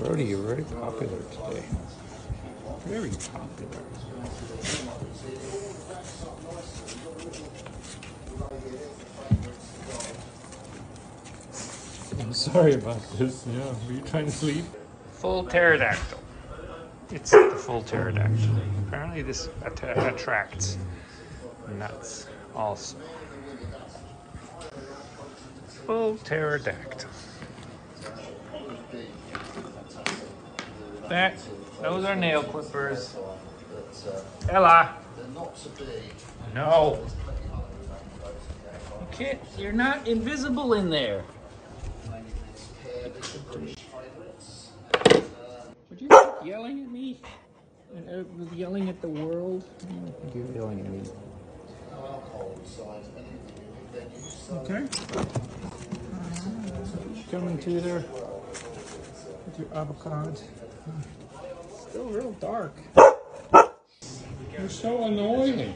Brody, you're very popular today. Very popular. I'm sorry about this. Yeah, were you trying to sleep? Full pterodactyl. It's the full pterodactyl. Apparently, this att- attracts nuts also. Full pterodactyl. That, those are nail clippers. Ella. No. You can't, you're not invisible in there. Would you stop yelling at me? And, uh, yelling at the world? You're yelling at me. Okay. Coming to there with your avocado. Still real dark. You're so annoying.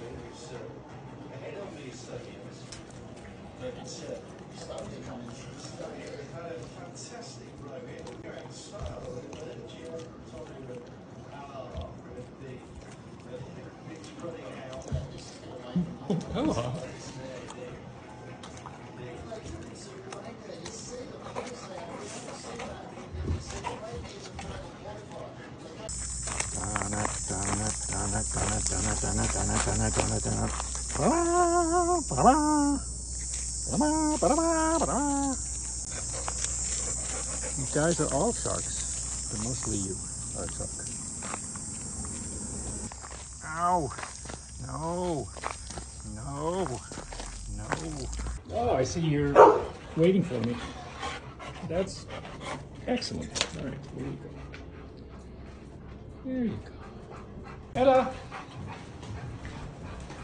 Hello. You guys are all sharks, but mostly you are a shark. Ow! No! No! No! Oh, I see you're waiting for me. That's excellent. All right, here you go. There you go. Ella!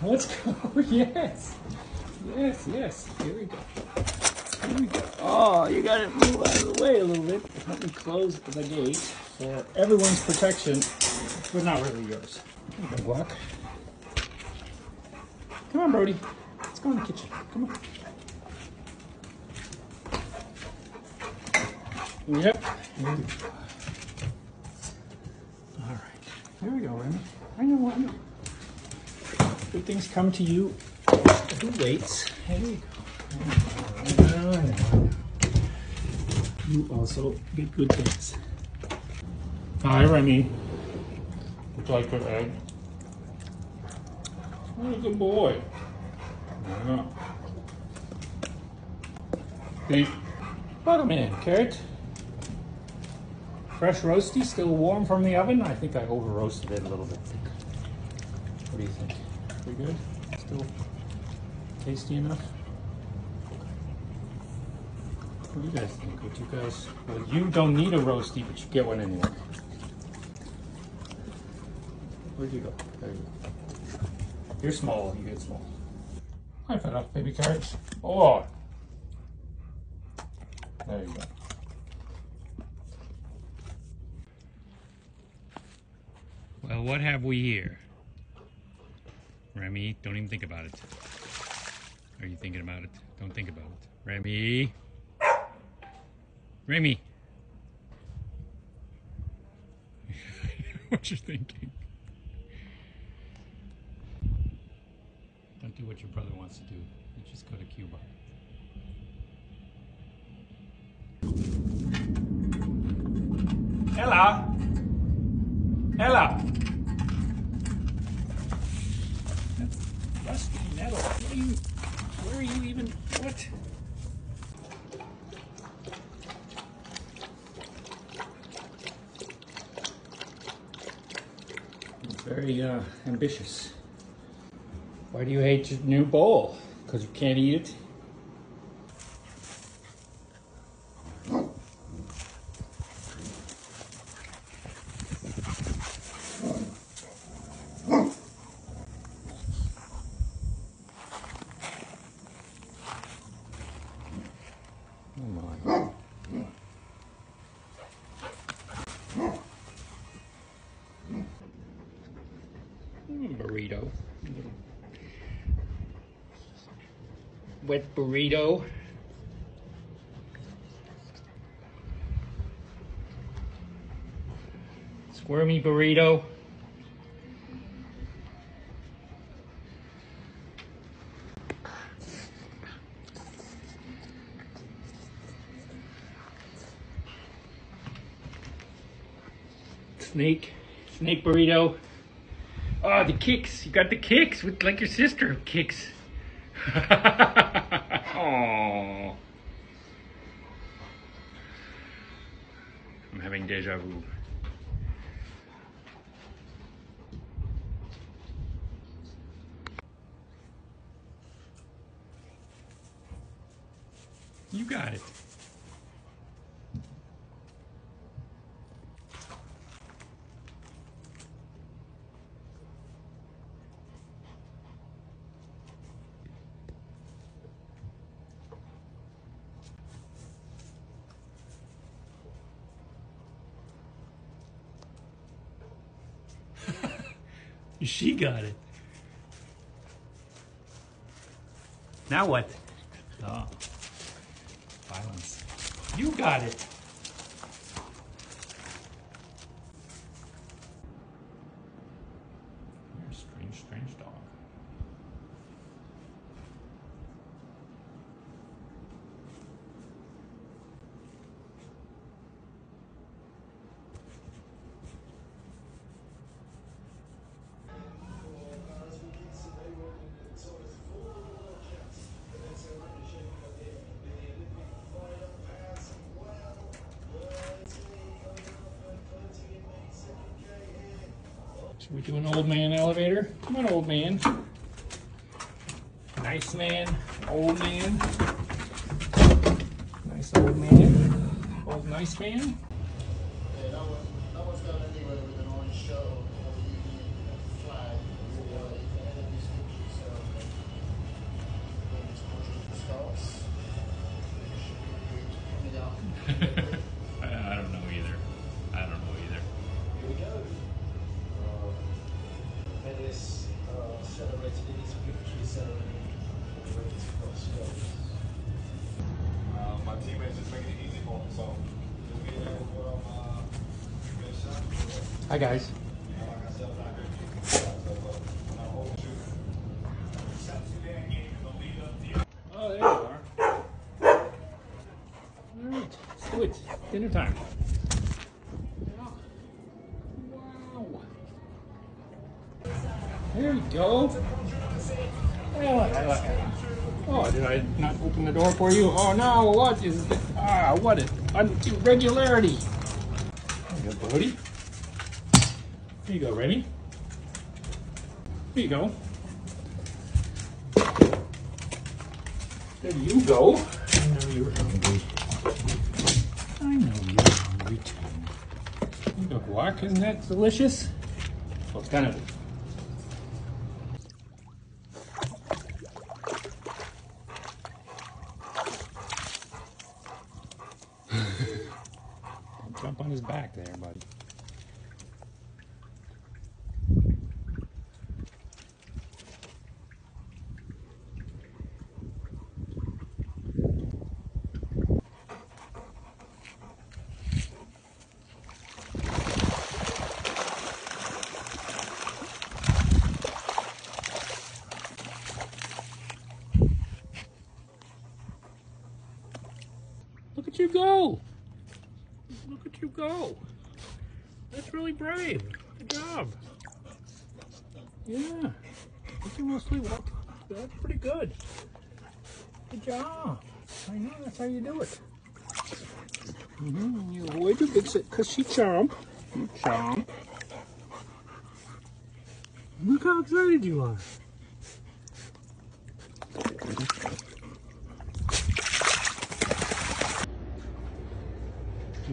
Let's go. Oh, yes. Yes, yes. Here we go. Here we go. Oh, you gotta move out of the way a little bit. Let me close the gate for everyone's protection, but not really yours. Go, Guac. Come on, Brody. Let's go in the kitchen. Come on. Yep. All right. Here we go, Remy. I know, know. Good things come to you who waits. Here we go. You also get good things. Hi, Remy. Would you like your egg? Oh, good boy. Yeah. See? Put 'em in, carrot. Fresh roasty, still warm from the oven. I think I over roasted it a little bit. What do you think? Pretty good? Still tasty enough? What do you guys think? What you guys? Well, you don't need a roasty, but you get one anyway. Where'd you go? There you go. You're small. You get small. Fed up, baby carrots. Oh. There you go. Well, what have we here? Remy, don't even think about it. Are you thinking about it? Don't think about it. Remy. Remy. what you're thinking. Don't do what your brother wants to do. You just go to Cuba. Ella. Ella. Are you? Where are you even? What? Very uh, ambitious. Why do you hate your new bowl? Because you can't eat it? Come on. Mm, burrito. Wet burrito. Squirmy burrito. Snake, snake burrito. Oh, the kicks. You got the kicks with like your sister kicks. oh. I'm having deja vu. You got it. She got it. Now what? Oh. Violence. You got it. You're a strange, strange dog. Should we do an old man elevator? Come on, old man. Nice man, old man. Nice old man. Old nice man. Yeah, no one, no one's anywhere with an orange a flag, up guys. Oh, there you are. All right, do it. Dinner time. Wow. There you go. Oh, did I not open the door for you? Oh no, what is it? Ah, what is irregularity? There you go, Brody. Here you go, Remy. There you go. There you go. I know you're hungry. I know you're hungry too. You go guac, isn't that delicious? Well, it's kind of. Jump on his back there, buddy. Go. Look at you go. That's really brave. Good job. Yeah. You mostly walk. That's pretty good. Good job. I know that's how you do it. Mm-hmm. You avoid your big sit because she chomp. You chomp. Look how excited you are.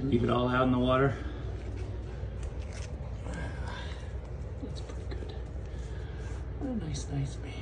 Leave it all out in the water. That's pretty good. What a nice, nice man.